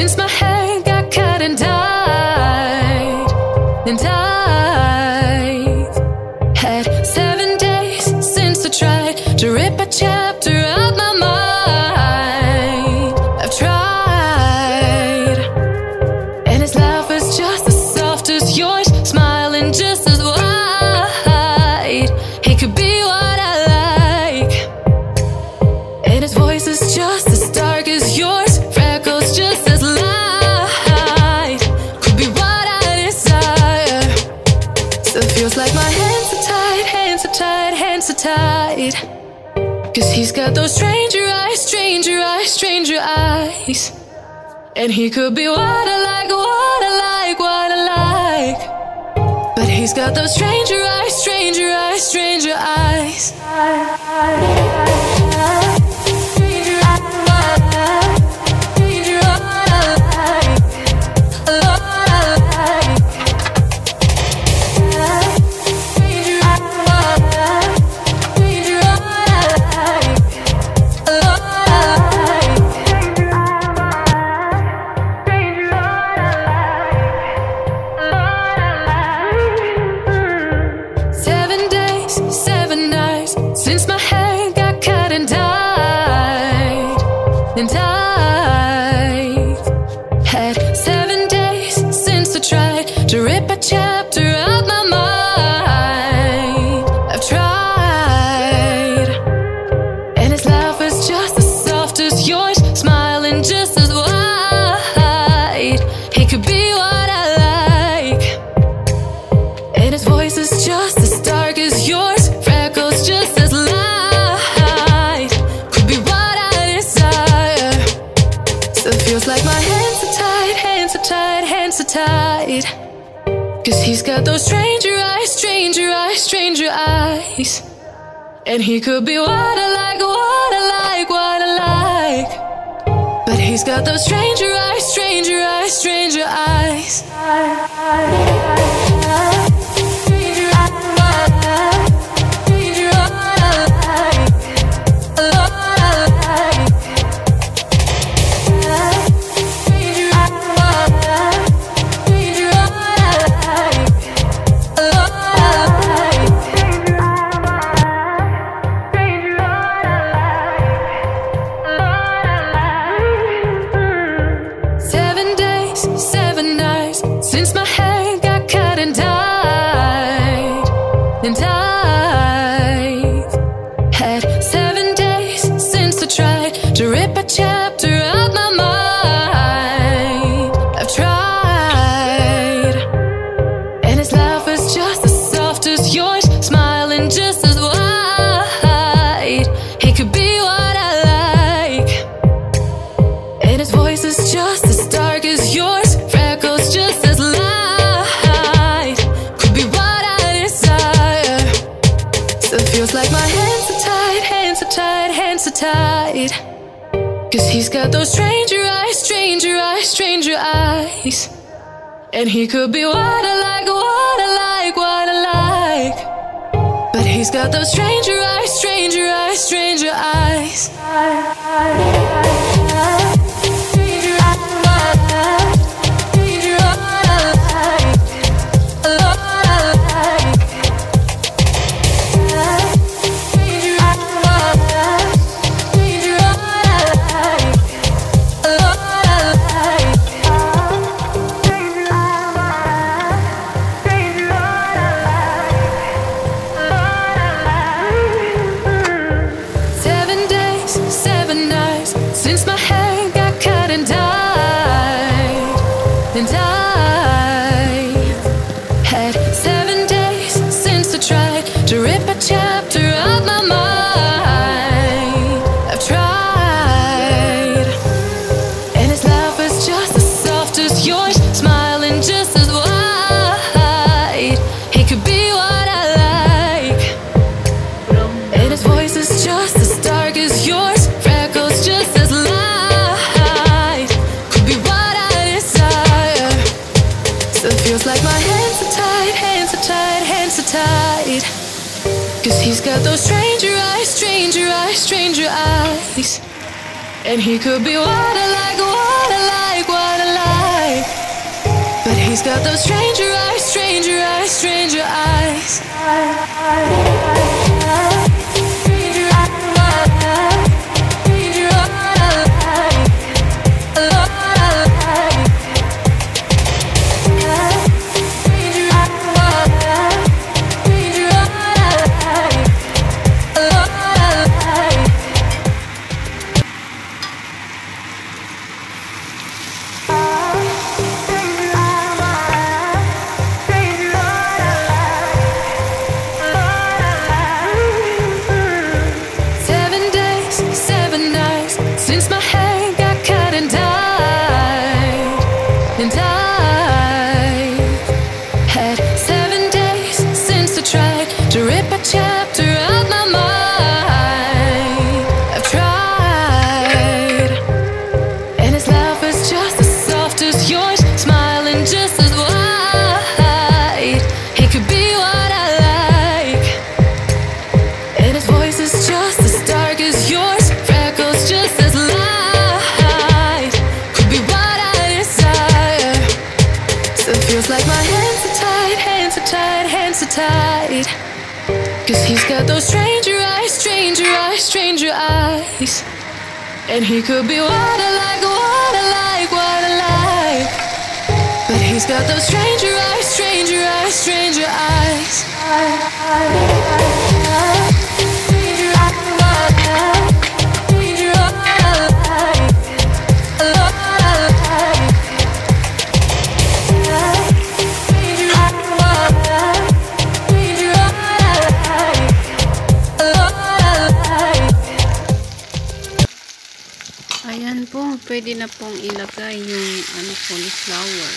Since my head tight, hands are tight. Cause he's got those stranger eyes, stranger eyes, stranger eyes. And he could be what I like, what I like, what I like. But he's got those stranger eyes, stranger eyes. in time. tight. Cause he's got those stranger eyes, stranger eyes, stranger eyes. And he could be what I like, what I like, what I like. But he's got those stranger eyes, stranger eyes, stranger eyes. tight. Cause he's got those stranger eyes, stranger eyes, stranger eyes. And he could be what I like, what I like, what I like. But he's got those stranger eyes, stranger eyes, stranger eyes. I, I, I, those stranger eyes, stranger eyes, stranger eyes. And he could be what I like, what I like, what I like. But he's got those stranger eyes, stranger eyes, stranger eyes. And tied. Cause he's got those stranger eyes, stranger eyes, stranger eyes. And he could be what I like, what I like, what I like. But he's got those stranger eyes, stranger eyes, stranger eyes. Po, pwede na pong ilagay yung ano cauliflower.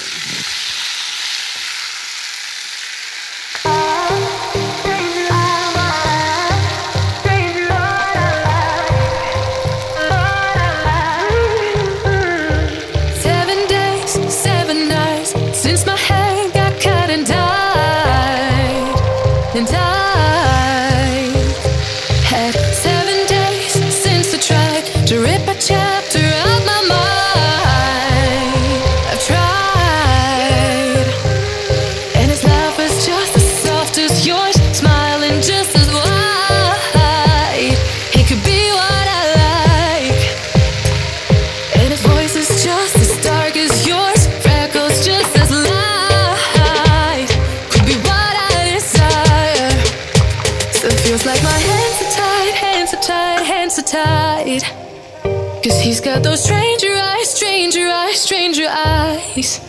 Cause he's got those stranger eyes, stranger eyes, stranger eyes.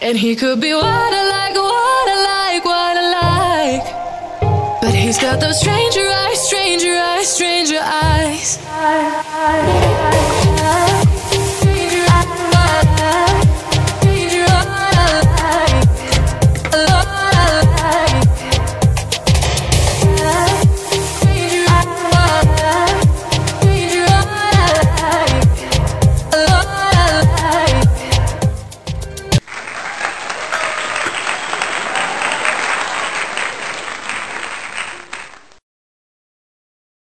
And he could be what I like, what I like, what I like. But he's got those stranger eyes, stranger eyes, stranger eyes.